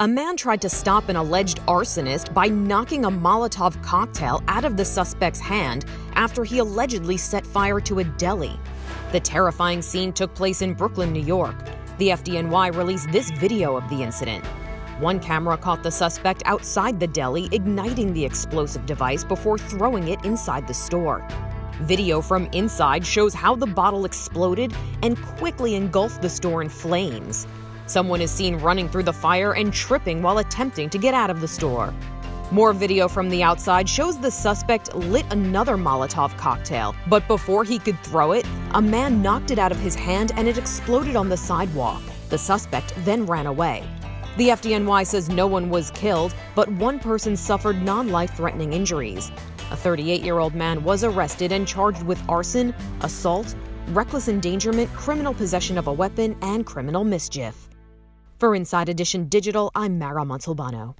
A man tried to stop an alleged arsonist by knocking a Molotov cocktail out of the suspect's hand after he allegedly set fire to a deli. The terrifying scene took place in Brooklyn, New York. The FDNY released this video of the incident. One camera caught the suspect outside the deli igniting the explosive device before throwing it inside the store. Video from inside shows how the bottle exploded and quickly engulfed the store in flames. Someone is seen running through the fire and tripping while attempting to get out of the store. More video from the outside shows the suspect lit another Molotov cocktail, but before he could throw it, a man knocked it out of his hand and it exploded on the sidewalk. The suspect then ran away. The FDNY says no one was killed, but one person suffered non life threatening injuries. A 38 year old man was arrested and charged with arson, assault, reckless endangerment, criminal possession of a weapon, and criminal mischief. For Inside Edition Digital, I'm Mara Montalbano.